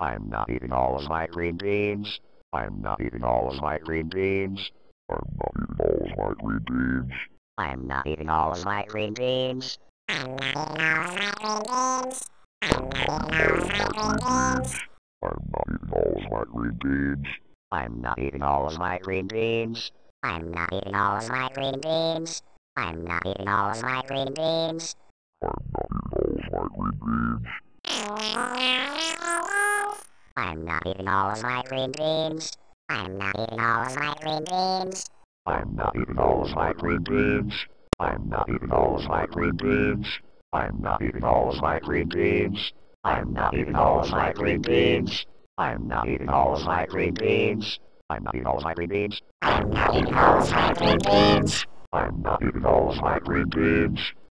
I'm not eating all of my green beans. I'm not eating all of my green beans. I'm not eating all of my green beans. I'm not eating all of my green beans. I'm not eating all of my green beans. I'm not eating all of my green beans. I'm not eating all of my green beans. I'm not eating all of my green beans. I'm not eating all of my green beans. I'm not eating all of my green beans. I'm not eating all of my green beans. I'm not eating all of my green beans. I'm not eating all of my green beans. I'm not eating all of my green beans. I'm not eating all of my green beans. I'm not eating all of my green beans. I'm not eating all of my green beans. I'm not eating all of my green beans. I'm not eating all of my green beans.